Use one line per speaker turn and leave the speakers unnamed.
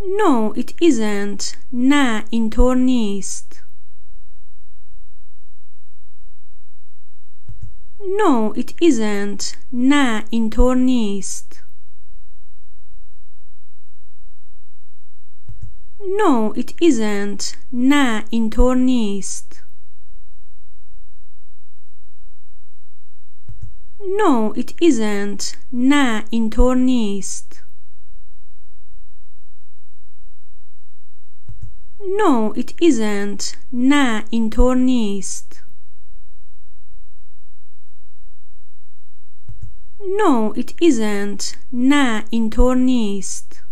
No, it isn't. Na, intornist. No, it isn't. Na, intornist. No, it isn't. Na, intornist. No, it isn't. Na, intornist. No, it isn't. Na, intornist. No, it isn't. Na, intornist.